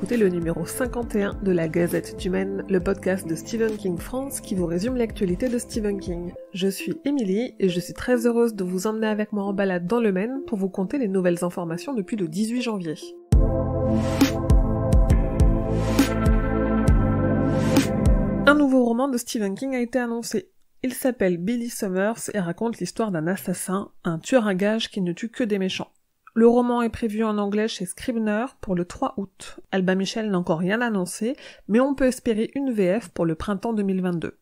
écoutez le numéro 51 de la Gazette du Maine, le podcast de Stephen King France qui vous résume l'actualité de Stephen King. Je suis Emily et je suis très heureuse de vous emmener avec moi en balade dans le Maine pour vous conter les nouvelles informations depuis le 18 janvier. Un nouveau roman de Stephen King a été annoncé. Il s'appelle Billy Summers et raconte l'histoire d'un assassin, un tueur à gages qui ne tue que des méchants. Le roman est prévu en anglais chez Scribner pour le 3 août. Alba Michel n'a encore rien annoncé, mais on peut espérer une VF pour le printemps 2022.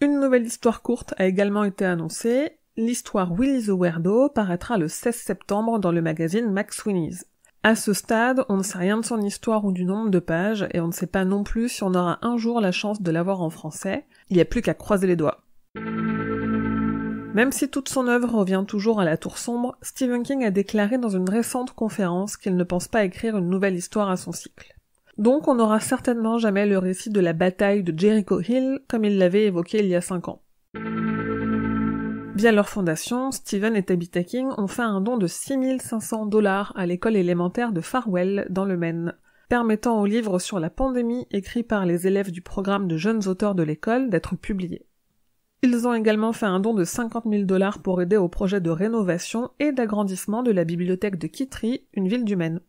Une nouvelle histoire courte a également été annoncée. L'histoire Willy the paraîtra le 16 septembre dans le magazine Max Winnie's. À ce stade, on ne sait rien de son histoire ou du nombre de pages, et on ne sait pas non plus si on aura un jour la chance de l'avoir en français. Il n'y a plus qu'à croiser les doigts. Même si toute son œuvre revient toujours à la tour sombre, Stephen King a déclaré dans une récente conférence qu'il ne pense pas écrire une nouvelle histoire à son cycle. Donc on n'aura certainement jamais le récit de la bataille de Jericho Hill comme il l'avait évoqué il y a cinq ans. Via leur fondation, Stephen et Tabitha King ont fait un don de 6500 dollars à l'école élémentaire de Farwell dans le Maine, permettant au livre sur la pandémie écrit par les élèves du programme de jeunes auteurs de l'école d'être publié. Ils ont également fait un don de 50 000 dollars pour aider au projet de rénovation et d'agrandissement de la bibliothèque de Kittery, une ville du Maine.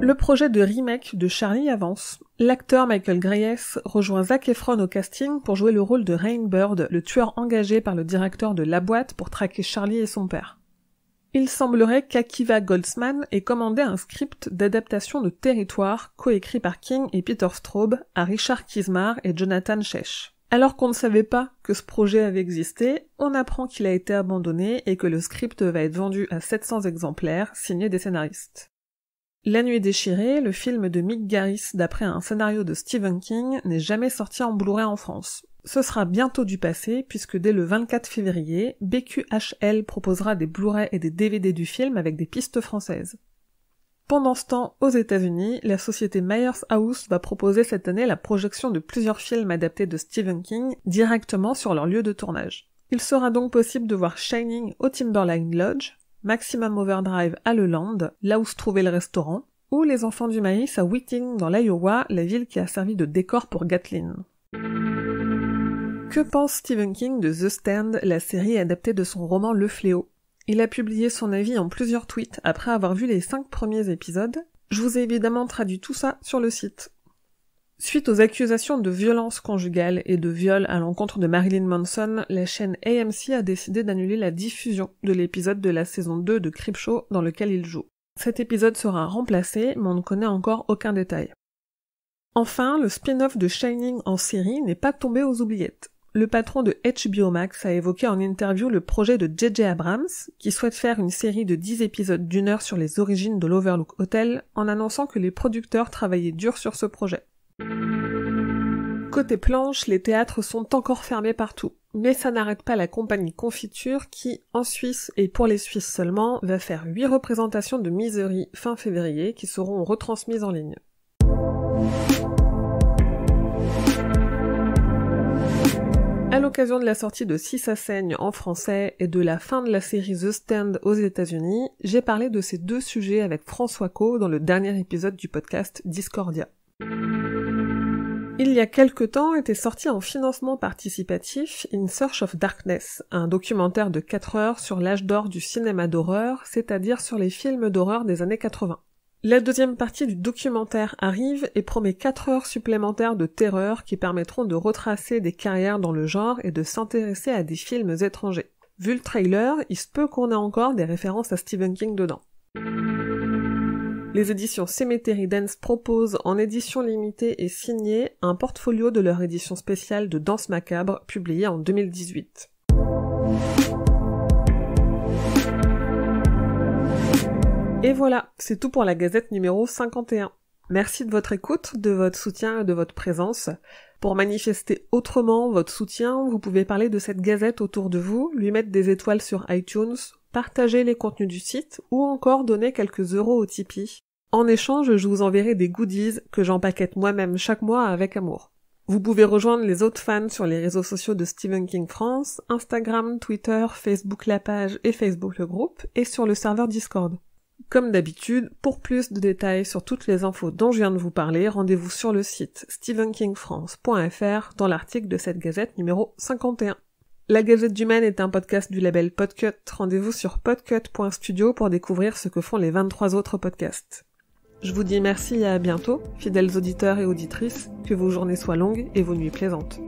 Le projet de remake de Charlie avance. L'acteur Michael Grayes rejoint Zac Efron au casting pour jouer le rôle de Rain Bird, le tueur engagé par le directeur de La Boîte pour traquer Charlie et son père. Il semblerait qu'Akiva Goldsman ait commandé un script d'adaptation de Territoire coécrit par King et Peter Straub à Richard Kismar et Jonathan Shesh. Alors qu'on ne savait pas que ce projet avait existé, on apprend qu'il a été abandonné et que le script va être vendu à 700 exemplaires, signés des scénaristes. La Nuit déchirée, le film de Mick Garris d'après un scénario de Stephen King, n'est jamais sorti en Blu-ray en France. Ce sera bientôt du passé puisque dès le 24 février, BQHL proposera des Blu-ray et des DVD du film avec des pistes françaises. Pendant ce temps, aux États-Unis, la société Myers House va proposer cette année la projection de plusieurs films adaptés de Stephen King directement sur leur lieu de tournage. Il sera donc possible de voir Shining au Timberline Lodge, Maximum Overdrive à Le Land, là où se trouvait le restaurant, ou Les Enfants du Maïs à Whiting dans l'Iowa, la ville qui a servi de décor pour Gatlin. Que pense Stephen King de The Stand, la série adaptée de son roman Le Fléau? Il a publié son avis en plusieurs tweets après avoir vu les cinq premiers épisodes. Je vous ai évidemment traduit tout ça sur le site. Suite aux accusations de violence conjugale et de viol à l'encontre de Marilyn Manson, la chaîne AMC a décidé d'annuler la diffusion de l'épisode de la saison 2 de Creepshow dans lequel il joue. Cet épisode sera remplacé, mais on ne connaît encore aucun détail. Enfin, le spin-off de Shining en série n'est pas tombé aux oubliettes. Le patron de HBO Max a évoqué en interview le projet de J.J. Abrams, qui souhaite faire une série de 10 épisodes d'une heure sur les origines de l'Overlook Hotel, en annonçant que les producteurs travaillaient dur sur ce projet. Côté planche, les théâtres sont encore fermés partout. Mais ça n'arrête pas la compagnie Confiture qui, en Suisse et pour les Suisses seulement, va faire 8 représentations de Misery fin février qui seront retransmises en ligne. L'occasion de la sortie de Si ça saigne en français et de la fin de la série The Stand aux États-Unis, j'ai parlé de ces deux sujets avec François Co dans le dernier épisode du podcast Discordia. Il y a quelque temps était sorti en financement participatif In Search of Darkness, un documentaire de 4 heures sur l'âge d'or du cinéma d'horreur, c'est-à-dire sur les films d'horreur des années 80. La deuxième partie du documentaire arrive et promet 4 heures supplémentaires de terreur qui permettront de retracer des carrières dans le genre et de s'intéresser à des films étrangers. Vu le trailer, il se peut qu'on ait encore des références à Stephen King dedans. Les éditions Cemetery Dance proposent en édition limitée et signée un portfolio de leur édition spéciale de Danse Macabre publié en 2018. Et voilà, c'est tout pour la gazette numéro 51. Merci de votre écoute, de votre soutien et de votre présence. Pour manifester autrement votre soutien, vous pouvez parler de cette gazette autour de vous, lui mettre des étoiles sur iTunes, partager les contenus du site ou encore donner quelques euros au Tipeee. En échange, je vous enverrai des goodies que j'empaquette moi-même chaque mois avec amour. Vous pouvez rejoindre les autres fans sur les réseaux sociaux de Stephen King France, Instagram, Twitter, Facebook la page et Facebook le groupe, et sur le serveur Discord. Comme d'habitude, pour plus de détails sur toutes les infos dont je viens de vous parler, rendez-vous sur le site stephenkingfrance.fr dans l'article de cette gazette numéro 51. La Gazette du Maine est un podcast du label Podcut. Rendez-vous sur podcut.studio pour découvrir ce que font les 23 autres podcasts. Je vous dis merci et à bientôt, fidèles auditeurs et auditrices, que vos journées soient longues et vos nuits plaisantes.